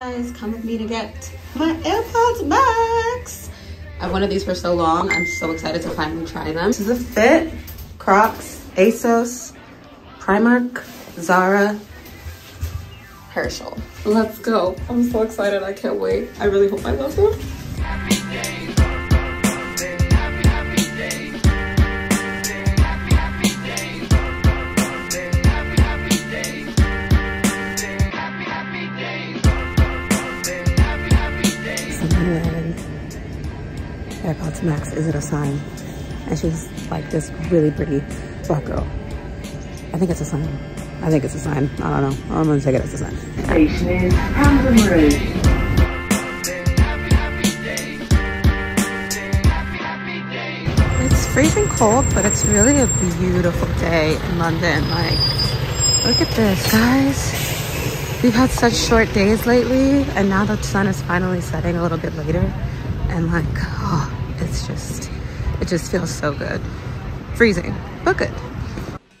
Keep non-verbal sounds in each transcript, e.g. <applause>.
Guys, come with me to get my AirPods Max. I've wanted these for so long. I'm so excited to finally try them. This is a fit, Crocs, ASOS, Primark, Zara, Herschel. Let's go. I'm so excited. I can't wait. I really hope I love them. AirPods Max, is it a sign? And she's like this really pretty black girl. I think it's a sign. I think it's a sign. I don't know. I'm gonna take it as a sign. Station is Camden Road. It's freezing cold, but it's really a beautiful day in London. Like, look at this, guys. We've had such short days lately, and now the sun is finally setting a little bit later. And like, it's just, it just feels so good. Freezing, but good.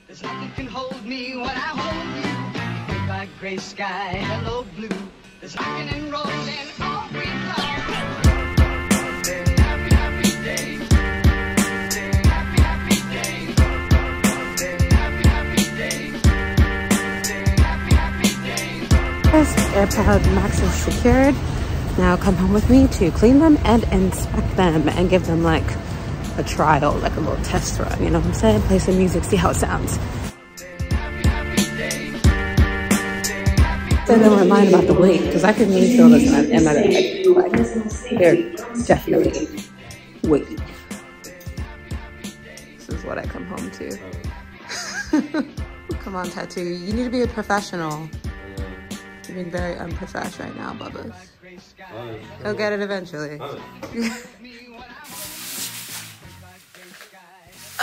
There's nothing can hold me when I hold you. Goodbye, gray sky, hello, blue. There's rocking and rolling all week long. Happy, happy day. Happy, happy day. Happy, happy day. Happy, happy day. Yes, AirPod Max is secured. Now come home with me to clean them and inspect them and give them like a trial, like a little test run. You know what I'm saying? Play some music, see how it sounds. So then we're about the weight because I can really feel this in my bag. Like, they're definitely weighty. This is what I come home to. <laughs> come on, tattoo. You need to be a professional. You're being very unprofessional right now, Bubba. He'll get it eventually. <laughs>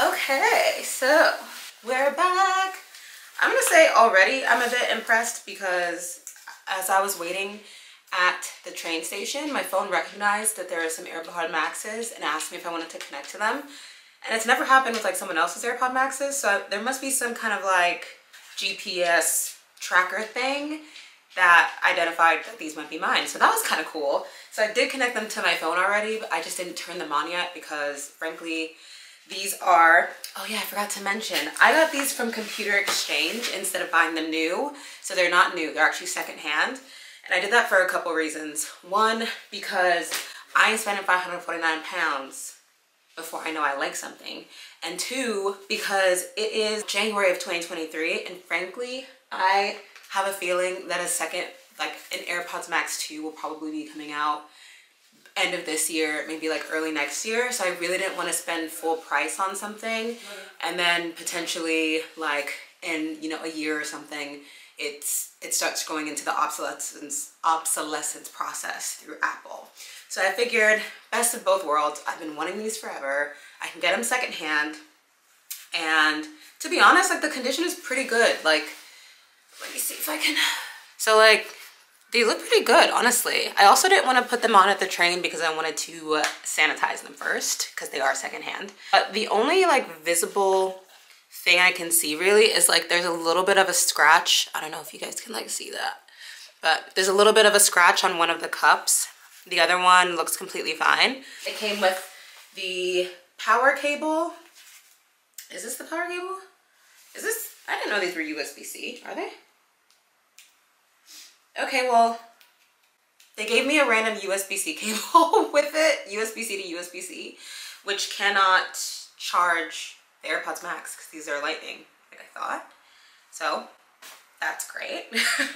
okay, so we're back. I'm gonna say already I'm a bit impressed because as I was waiting at the train station, my phone recognized that there are some AirPod Maxes and asked me if I wanted to connect to them. And it's never happened with like someone else's AirPod Maxes, so there must be some kind of like GPS tracker thing that identified that these might be mine. So that was kind of cool. So I did connect them to my phone already, but I just didn't turn them on yet because frankly, these are, oh yeah, I forgot to mention, I got these from Computer Exchange instead of buying them new. So they're not new, they're actually secondhand. And I did that for a couple reasons. One, because I ain't spending 549 pounds before I know I like something. And two, because it is January of 2023 and frankly, I have a feeling that a second, like an AirPods Max 2 will probably be coming out end of this year, maybe like early next year. So I really didn't want to spend full price on something mm-hmm. and then potentially like in, you know, a year or something, it's it starts going into the obsolescence obsolescence process through Apple. So I figured best of both worlds. I've been wanting these forever. I can get them secondhand. And to be honest, like the condition is pretty good. Like, let me see if I can. So like, they look pretty good, honestly. I also didn't want to put them on at the train because I wanted to uh, sanitize them first because they are secondhand. But the only like visible thing I can see really is like there's a little bit of a scratch. I don't know if you guys can like see that. But there's a little bit of a scratch on one of the cups. The other one looks completely fine. It came with the power cable. Is this the power cable? Is this, I didn't know these were USB-C, are they? Okay, well, they gave me a random USB-C cable <laughs> with it, USB-C to USB-C, which cannot charge the AirPods Max because these are lightning, like I thought. So that's great. <laughs>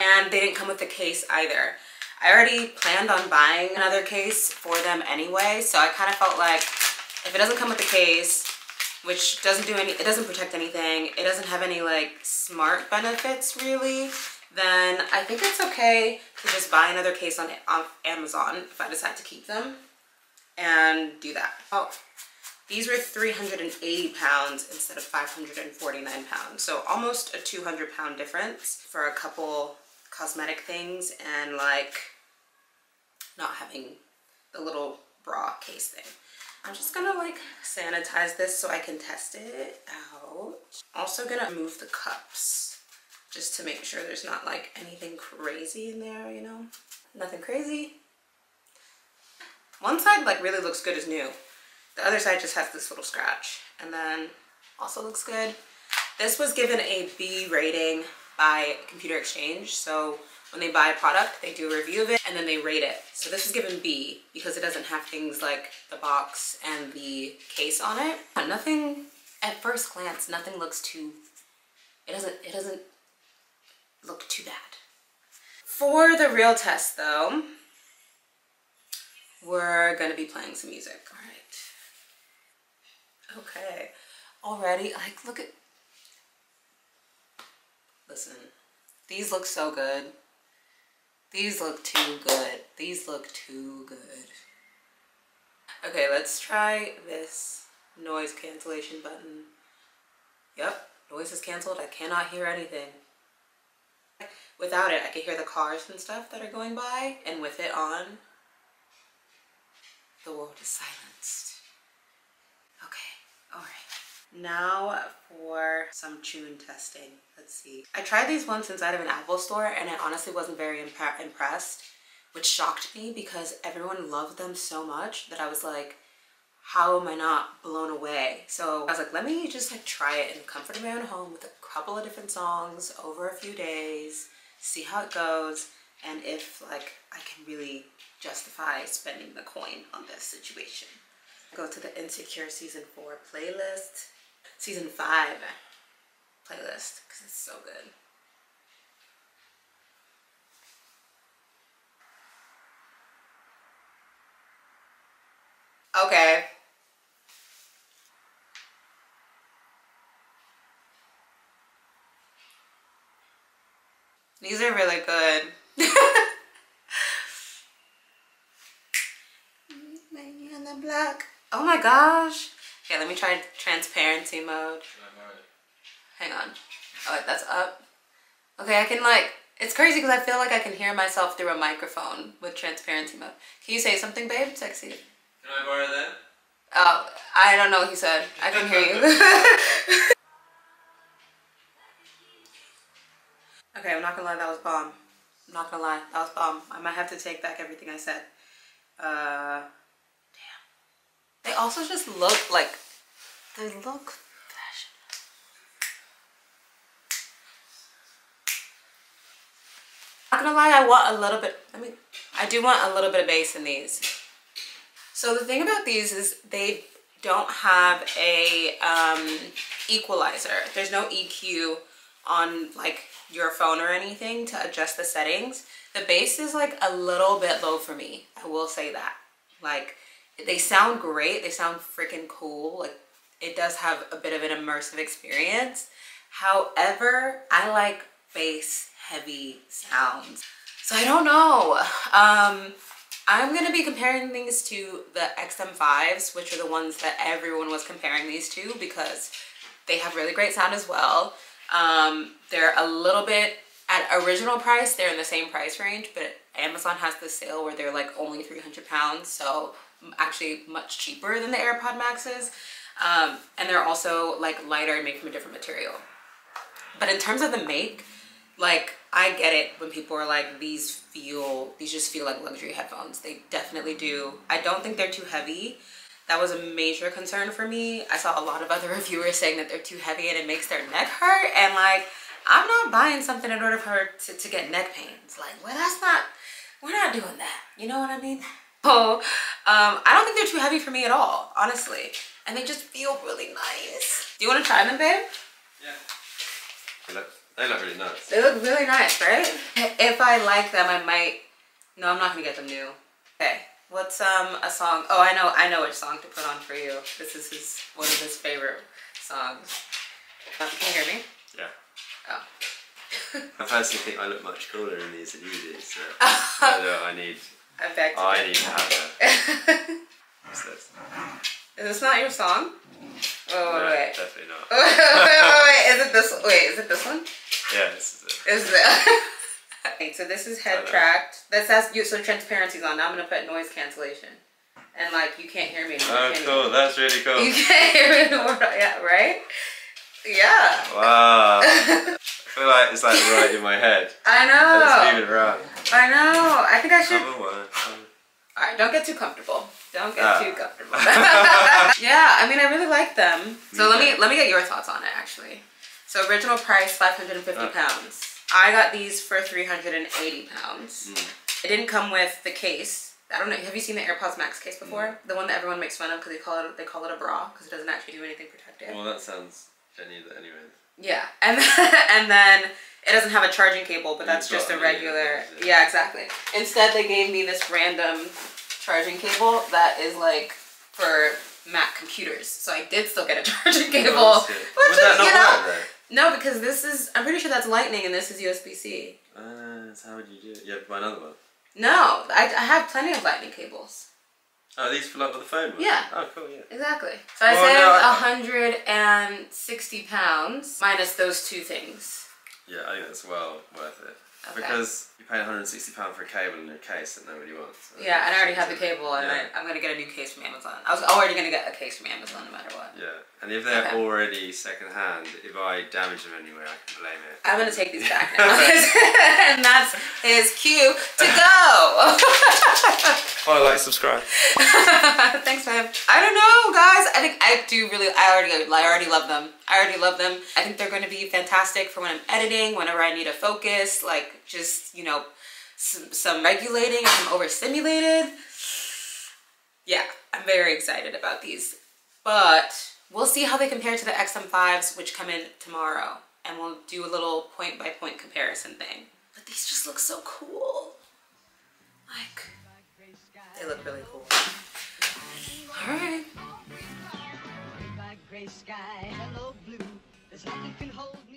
and they didn't come with a case either. I already planned on buying another case for them anyway, so I kind of felt like if it doesn't come with a case, which doesn't do any, it doesn't protect anything, it doesn't have any like smart benefits really, then I think it's okay to just buy another case on, on Amazon if I decide to keep them and do that. Oh, these were 380 pounds instead of 549 pounds. So almost a 200 pound difference for a couple cosmetic things and like not having the little bra case thing. I'm just gonna like sanitize this so I can test it out. Also gonna remove the cups just to make sure there's not like anything crazy in there, you know? Nothing crazy. One side like really looks good as new. The other side just has this little scratch and then also looks good. This was given a B rating by Computer Exchange. So when they buy a product, they do a review of it and then they rate it. So this is given B because it doesn't have things like the box and the case on it. Nothing, at first glance, nothing looks too, it doesn't, it doesn't look too bad. For the real test though, we're gonna be playing some music, all right. Okay, already, like look at, listen, these look so good. These look too good. These look too good. Okay, let's try this noise cancellation button. Yep, noise is canceled. I cannot hear anything. Without it, I can hear the cars and stuff that are going by, and with it on, the world is silenced. Okay, all right. Now for some tune testing. Let's see. I tried these once inside of an Apple store, and I honestly wasn't very imp impressed, which shocked me because everyone loved them so much that I was like, how am I not blown away? So I was like, let me just like try it in the comfort of my own home with a couple of different songs over a few days, see how it goes, and if like I can really justify spending the coin on this situation. Go to the Insecure Season 4 playlist, Season 5 playlist, because it's so good. Okay. These are really good. in the black. Oh my gosh. Okay, let me try transparency mode. Hang on. Oh, wait, that's up. Okay, I can like, it's crazy because I feel like I can hear myself through a microphone with transparency mode. Can you say something, babe? Sexy. Can I borrow that? Oh, I don't know what he said. I can hear you. <laughs> okay, I'm not gonna lie, that was bomb. I'm not gonna lie, that was bomb. I might have to take back everything I said. Uh, damn. They also just look like, they look fashion. Not gonna lie, I want a little bit, I mean, I do want a little bit of bass in these. So the thing about these is they don't have a um, equalizer. There's no EQ on like your phone or anything to adjust the settings. The bass is like a little bit low for me. I will say that. Like they sound great. They sound freaking cool. Like it does have a bit of an immersive experience. However, I like bass heavy sounds. So I don't know. Um, I'm to be comparing these to the XM5s, which are the ones that everyone was comparing these to because they have really great sound as well. Um, they're a little bit at original price, they're in the same price range, but Amazon has this sale where they're like only 300 pounds, so actually much cheaper than the AirPod Maxes. Um, and they're also like lighter and made from a different material. But in terms of the make, like I get it when people are like, these feel, these just feel like luxury headphones. They definitely do. I don't think they're too heavy. That was a major concern for me. I saw a lot of other <laughs> reviewers saying that they're too heavy and it makes their neck hurt. And like, I'm not buying something in order for her to, to get neck pains. Like, well, that's not, we're not doing that. You know what I mean? <laughs> So, um, I don't think they're too heavy for me at all, honestly. And they just feel really nice. Do you want to try them, babe? Yeah. They look, they look really nice. They look really nice, right? If I like them, I might, no, I'm not gonna get them new. Okay, what's um a song? Oh, I know, I know which song to put on for you. This is his, one of his favorite songs. Uh, can you hear me? Yeah. Oh. I personally think I look much cooler in these than you do, so I I need, I beg to I need to have that. What's this? Is this not your song? Oh, wait, No, wait. definitely not. Wait, wait, wait, wait. Is it this? Wait, is it this one? Yeah, this is it. Is it? Okay, so this is head tracked. That's that's you. So transparency's on. Now I'm gonna put noise cancellation, and like you can't hear me. anymore, Oh, cool. That's really cool. You can't hear me anymore. <laughs> Yeah, right? Yeah. Wow. <laughs> I feel like it's like right in my head. <laughs> I And it's know. moving around. I know. I think I should. Come on, come. All right, don't get too comfortable. Don't get Ah. too comfortable. yeah, I mean, I really like them. So let me let me get your thoughts on it, actually. So original price five hundred and fifty Ah. pounds. I got these for three hundred and eighty pounds. Mm. It didn't come with the case. I don't know. Have you seen the AirPods Max case before? The one that everyone makes fun of because they call it they call it a bra because it doesn't actually do anything protective. Well, that sounds genuine anyway. Yeah, and then, <laughs> and then it doesn't have a charging cable, but that's just a regular. yeah. Yeah, exactly. Instead, they gave me this random charging cable that is like for Mac computers. So I did still get a <laughs> charging cable. That's which is, you know, no, because this is I'm pretty sure that's Lightning and this is USB C. though? Uh, so how would you do it? You have to buy another one. No, I, I have plenty of Lightning cables. Oh, these for like with the phone one? Yeah. Oh, cool, yeah. Exactly. So I Well, saved no, a I- hundred and sixty pounds minus those two things. Yeah, I think that's well worth it. Okay. Because you pay 160 pound for a cable in a case that nobody wants. Yeah, and I already have the cable, and Yeah. I, I'm gonna get a new case from Amazon. I was already gonna get a case from Amazon no matter what. Yeah, and if they're Okay. already second hand, if I damage them anyway, I can blame it. I'm gonna take these back <laughs> now, <laughs> and that's his cue to go. <laughs> Follow, like, subscribe. <laughs> Thanks, man. I don't know, guys. I think I do really. I already, I already love them. I already love them. I think they're going to be fantastic for when I'm editing, whenever I need to focus, like just you know, some, some regulating if I'm overstimulated. Yeah, I'm very excited about these, but we'll see how they compare to the XM5s, which come in tomorrow, and we'll do a little point by point comparison thing. But these just look so cool. Like, they look really cool. All right. Goodbye, gray sky, hello blue. There's nothing can hold me.